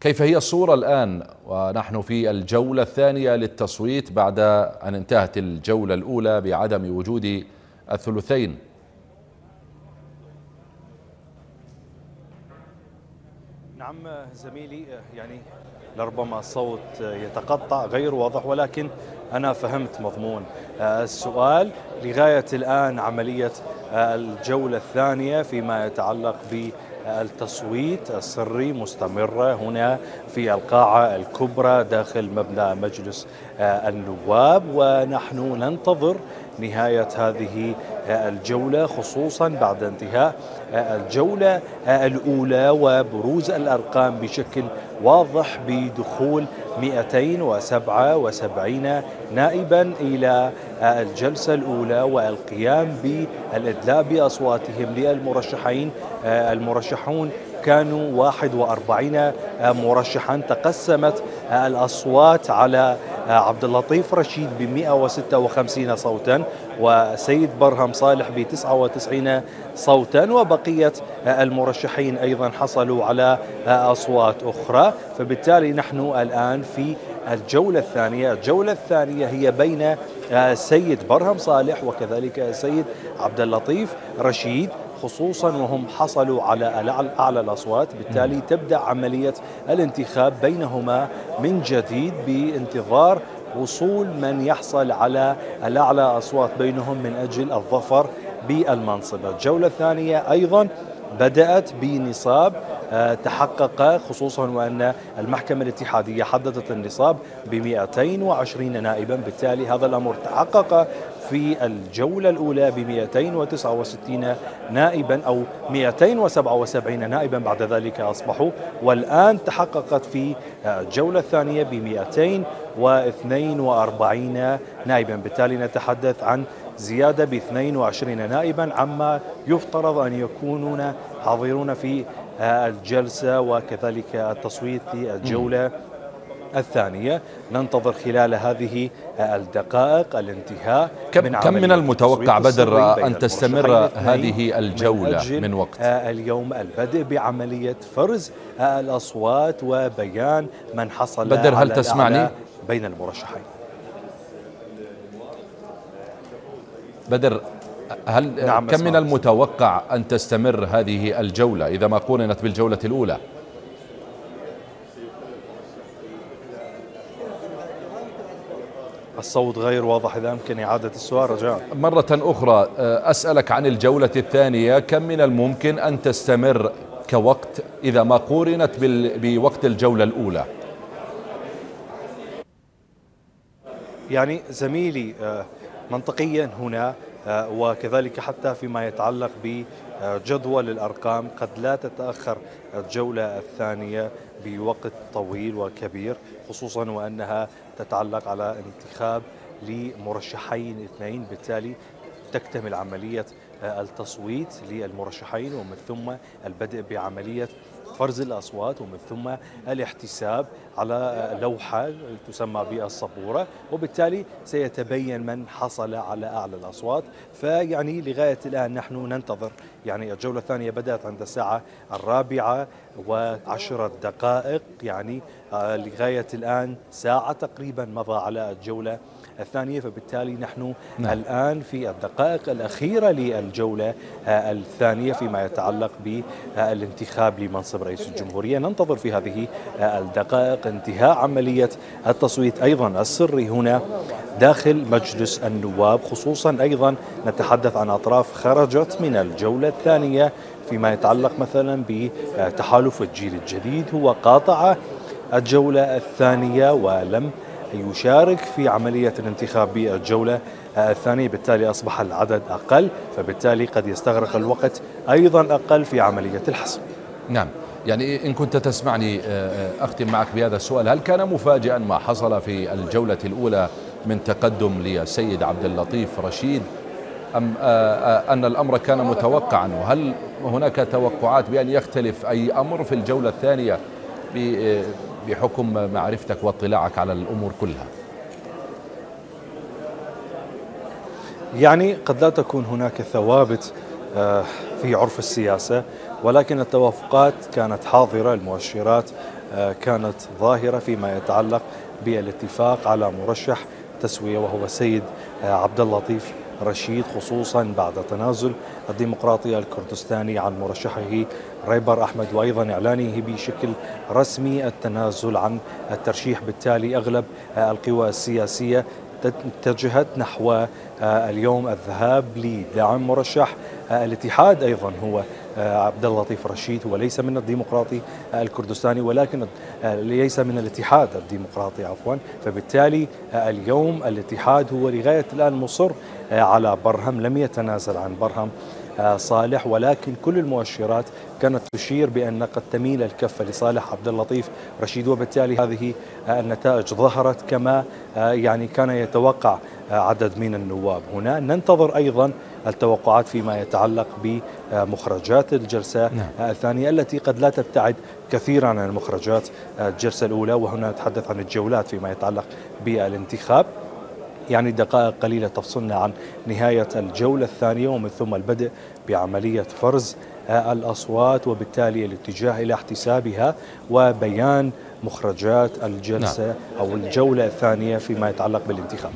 كيف هي الصورة الآن؟ ونحن في الجولة الثانية للتصويت بعد أن انتهت الجولة الأولى بعدم وجود الثلثين. نعم زميلي يعني لربما الصوت يتقطع غير واضح ولكن أنا فهمت مضمون. السؤال لغاية الآن عملية الجولة الثانية فيما يتعلق ب التصويت السري مستمرة هنا في القاعة الكبرى داخل مبنى مجلس النواب. ونحن ننتظر نهاية هذه الجولة خصوصا بعد انتهاء الجولة الأولى وبروز الأرقام بشكل واضح بدخول 277 نائبا إلى الجلسة الأولى والقيام بالإدلاء بأصواتهم للمرشحين. المرشحون كانوا 41 مرشحا. تقسمت الأصوات على عبد اللطيف رشيد ب 156 صوتا وسيد برهم صالح ب 99 صوتا وبقية المرشحين أيضا حصلوا على أصوات أخرى. فبالتالي نحن الآن في الجولة الثانية. الجولة الثانية هي بين السيد برهم صالح وكذلك السيد عبد اللطيف رشيد خصوصا وهم حصلوا على أعلى الأصوات. بالتالي تبدأ عملية الانتخاب بينهما من جديد بانتظار وصول من يحصل على الأعلى أصوات بينهم من أجل الظفر بالمنصب الجولة الثانية أيضا بدأت بنصاب آه، تحقق خصوصا وأن المحكمة الاتحادية حددت النصاب ب 220 نائبا. بالتالي هذا الأمر تحقق في الجولة الأولى ب 269 نائبا أو 277 نائبا بعد ذلك أصبحوا. والآن تحققت في الجولة الثانية ب 242 نائبا. بالتالي نتحدث عن زيادة ب 22 نائبا عما يفترض أن يكونون حاضرون في الجلسة وكذلك التصويت في الجولة الثانية ننتظر خلال هذه الدقائق الانتهاء كم من, كم من المتوقع بدر أن تستمر هذه الجولة من, من وقت؟ اليوم البدء بعملية فرز الأصوات وبيان من حصل بدر هل تسمعني؟ بين المرشحين. بدر هل نعم كم من المتوقع أن تستمر هذه الجولة إذا ما قورنت بالجولة الأولى؟ الصوت غير واضح إذا يمكن إعادة السؤال رجاء. مرة أخرى آه، أسألك عن الجولة الثانية. كم من الممكن أن تستمر كوقت إذا ما قورنت بوقت الجولة الأولى؟ يعني زميلي آه، منطقيا هنا وكذلك حتى فيما يتعلق بجدول الأرقام قد لا تتأخر الجولة الثانية بوقت طويل وكبير خصوصا وأنها تتعلق على انتخاب لمرشحين اثنين. بالتالي تكتمل عملية آه، التصويت للمرشحين ومن ثم البدء بعملية فرز الأصوات ومن ثم الاحتساب على لوحة تسمى بالصبورة وبالتالي سيتبين من حصل على أعلى الأصوات فيعني لغاية الآن نحن ننتظر يعني الجولة الثانية بدأت عند الساعة الرابعة وعشرة دقائق يعني آه، لغاية الآن ساعة تقريبا مضى على الجولة الثانية فبالتالي نحن نعم. الآن في الدقائق الأخيرة للجولة آه، الثانية فيما يتعلق بالانتخاب لمنصب رئيس الجمهورية ننتظر في هذه آه، الدقائق انتهاء عملية التصويت أيضا السري هنا داخل مجلس النواب. خصوصا أيضا نتحدث عن أطراف خرجت من الجولة الثانية فيما يتعلق مثلا بتحالف الجيل الجديد. هو قاطع الجولة الثانية ولم يشارك في عملية الانتخاب بالجولة الثانية. بالتالي أصبح العدد أقل فبالتالي قد يستغرق الوقت أيضا أقل في عملية الحسم. نعم. يعني إن كنت تسمعني آه، آه، أختم معك بهذا السؤال. هل كان مفاجئا ما حصل في الجولة الأولى من تقدم للسيد عبد اللطيف رشيد؟ أم آه، أن الأمر كان متوقعا؟ وهل هناك توقعات بأن يختلف أي أمر في الجولة الثانية بحكم معرفتك واطلاعك على الأمور كلها؟ يعني قد لا تكون هناك ثوابت في عرف السياسة. ولكن التوافقات كانت حاضرة المؤشرات كانت ظاهرة فيما يتعلق بالاتفاق على مرشح تسوية وهو السيد عبد اللطيف رشيد خصوصا بعد تنازل الديمقراطي الكردستاني عن مرشحه ريبر أحمد وأيضا إعلانه بشكل رسمي التنازل عن الترشيح. بالتالي أغلب القوى السياسية اتجهت نحو آه، اليوم الذهاب لدعم مرشح آه، الاتحاد أيضا هو آه، عبد اللطيف رشيد هو ليس من الديمقراطي الكردستاني ولكن ليس من الاتحاد الديمقراطي عفوا. فبالتالي اليوم الاتحاد هو لغاية الآن مصر على برهم لم يتنازل عن برهم صالح. ولكن كل المؤشرات كانت تشير بأن قد تميل الكفه لصالح عبد اللطيف رشيد. وبالتالي هذه النتائج ظهرت كما يعني كان يتوقع عدد من النواب هنا. ننتظر أيضا التوقعات فيما يتعلق بمخرجات الجلسة نعم. الثانية التي قد لا تبتعد كثيرا عن المخرجات الجلسة الأولى وهنا نتحدث عن الجولات فيما يتعلق بالانتخاب يعني دقائق قليلة تفصلنا عن نهاية الجولة الثانية ومن ثم البدء بعملية فرز الأصوات وبالتالي الاتجاه إلى احتسابها وبيان مخرجات الجلسة نعم. أو الجولة الثانية فيما يتعلق بالانتخاب